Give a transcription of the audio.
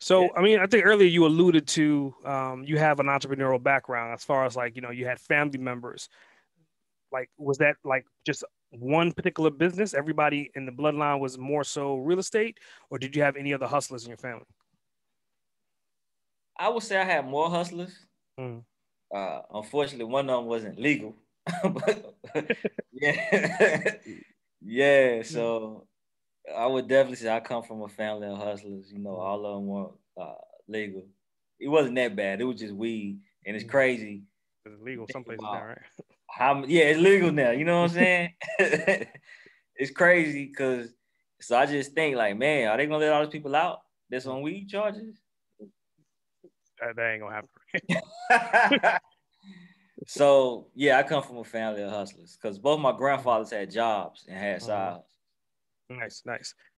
So, yeah. I mean, I think earlier you alluded to um, you have an entrepreneurial background as far as like, you know, you had family members. Like, was that like just one particular business? Everybody in the bloodline was more so real estate, or did you have any other hustlers in your family? I would say I had more hustlers. Mm. Uh, unfortunately, one of them wasn't legal. but, yeah, yeah. So I would definitely say I come from a family of hustlers. You know, all of them were uh, legal. It wasn't that bad. It was just weed, and it's mm-hmm. crazy. It's legal some places now, right? How, yeah, it's legal now. You know what I'm saying? it's crazy because so I just think like, man, are they gonna let all these people out that's on weed charges? That, that ain't gonna happen. so yeah, I come from a family of hustlers because both my grandfathers had jobs and had mm-hmm. sides. Nice, nice.